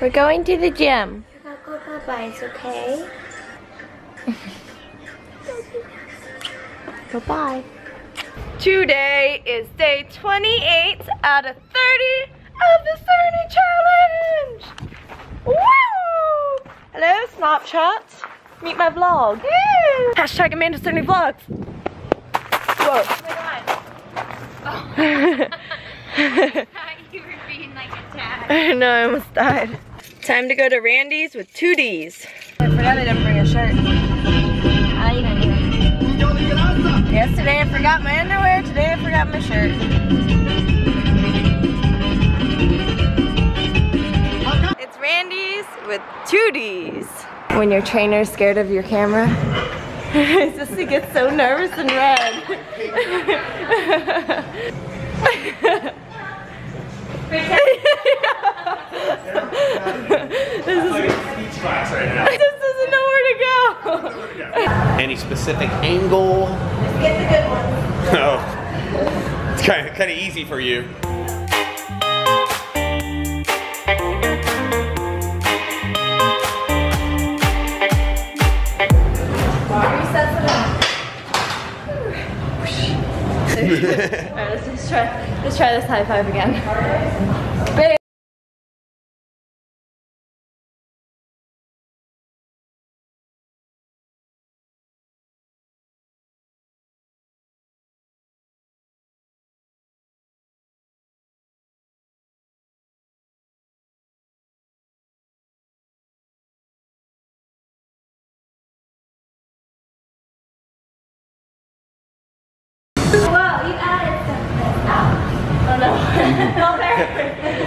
We're going to the gym. Go bye-byes, okay? Goodbye. Today is day 28 out of 30 of the Cerny Challenge. Woo! Hello, Snapchat. Meet my vlog. Hashtag Amanda Cerny Vlogs. Whoa. you were being like attacked. I know, I almost died. Time to go to Randy's with two D's. I forgot I didn't bring a shirt. Gonna? Yesterday I forgot my underwear, today I forgot my shirt. It's Randy's with two D's. When your trainer's scared of your camera, Sissy gets so nervous and red. Any specific angle? Get the good one. Oh, it's kind of kind of easy for you. Alright, let's just try let's try this high five again. Big.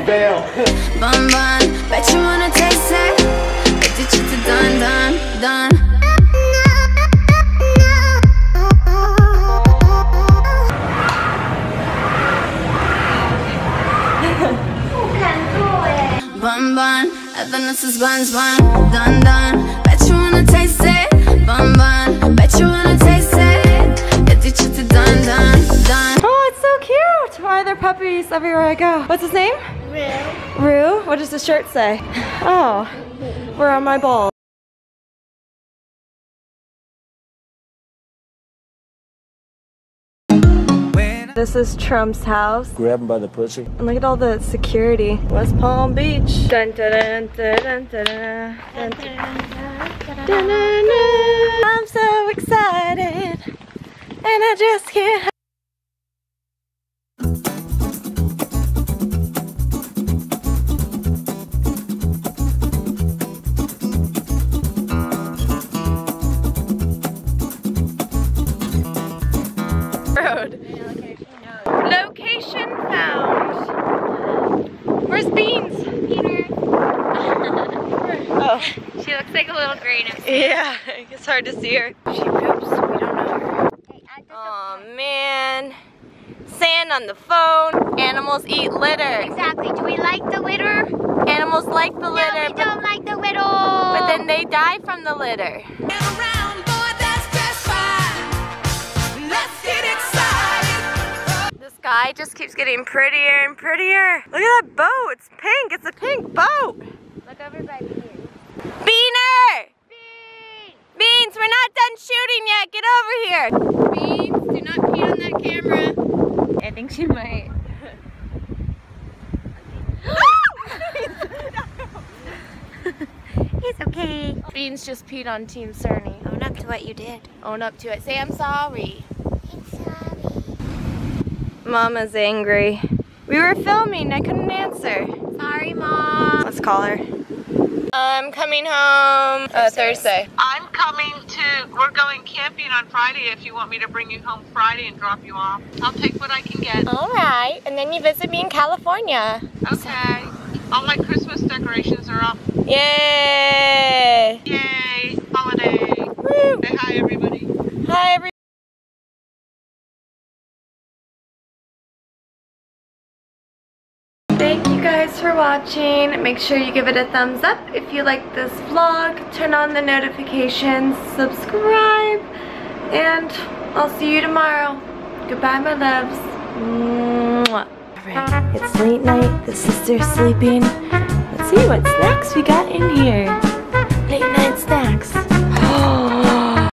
Fail. Bun bun, bet you wanna taste it. Bet you cheat to done done done. Bun bun, evidence is buns bun done done. Bet you wanna taste it. Bun bun, bet you wanna Everywhere I go. What's his name? Rue. Rue? What does the shirt say? Oh, we're on my ball. This is Trump's house. Grab him by the pussy. And look at all the security. West Palm Beach. Dun, dun, dun, I'm so excited. And I just can't looks like a little green. yeah. It's hard to see her. She poops. We don't know her. Oh man. Sand on the phone. Animals eat litter. Exactly. Do we like the litter? Animals like the No, litter, we but, don't like the litter. but then they die from the litter. The sky just keeps getting prettier and prettier. Look at that boat. It's pink. It's a pink boat. Look over by me. Beaner! Bean. Beans, we're not done shooting yet. Get over here. Beans, do not pee on that camera. I think she might. It's okay. Beans just peed on Team Cerny. Own up to what you did. Own up to it. Say I'm sorry. I'm sorry. Mama's angry. We were filming. I couldn't answer. Sorry, Mom. Let's call her. I'm coming home uh, Thursday. Coming to, we're going camping on Friday if you want me to bring you home Friday and drop you off. I'll take what I can get. All right. And then you visit me in California. Okay. All my Christmas decorations are up. Yay! Yay! Holiday. Woo! Say hi, everybody. Hi, everyone. For watching. Make sure you give it a thumbs up if you like this vlog. Turn on the notifications, subscribe, and I'll see you tomorrow. Goodbye, my loves. It's late night. The sister's sleeping. Let's see what snacks we got in here. Late night snacks. Oh.